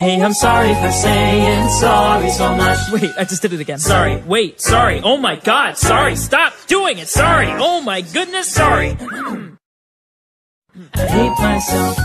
Hey, I'm sorry for saying sorry so much. Wait, I just did it again. Sorry, wait, sorry, oh my god, sorry, stop doing it, sorry, oh my goodness, sorry. I hate myself